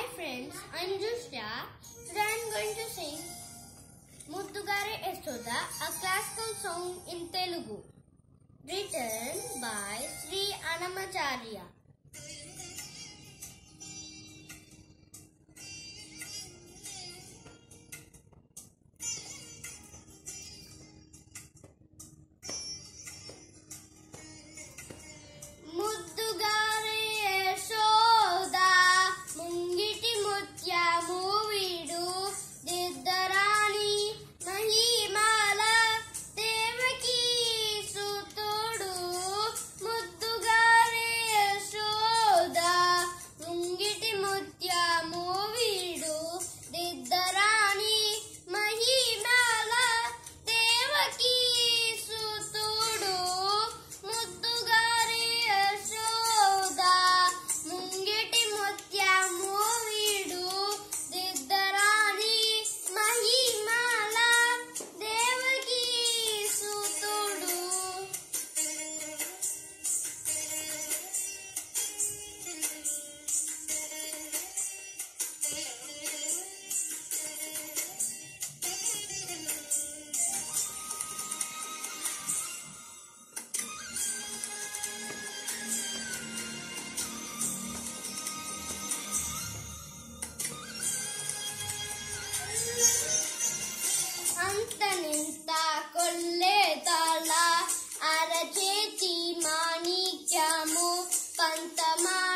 Hi friends, I'm Jushya. Today I'm going to sing Muddugare Yasodaa, a classical song in Telugu, written by Sri Annamacharya. good Santa Maria.